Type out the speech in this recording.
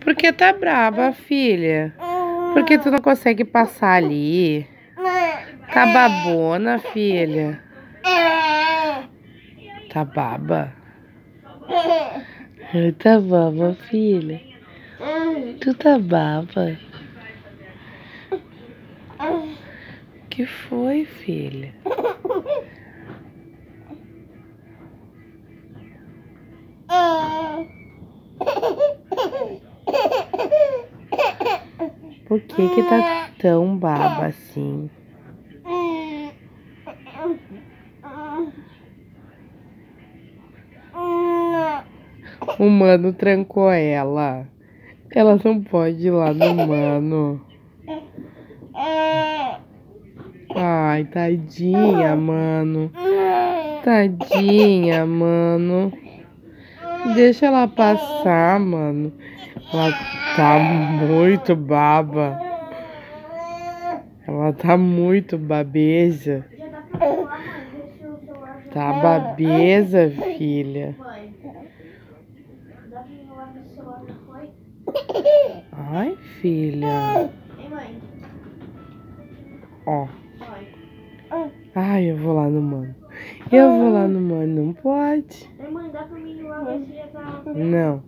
Por que tá brava, filha? Por que tu não consegue passar ali? Tá babona, filha? Tá baba? Tá baba, filha? Tu tá baba? que foi, filha? Por que que tá tão baba assim? O mano trancou ela. Ela não pode ir lá no mano. Ai, tadinha, mano. Tadinha, mano. Deixa ela passar, mano. Ela tá muito baba. Ela tá muito babeja. Tá babeza, filha. Ai, filha. Ó. Ai, eu vou lá no mano. Eu vou lá no mano, não pode. Mãe, dá pra mim ir lá já tá. Não.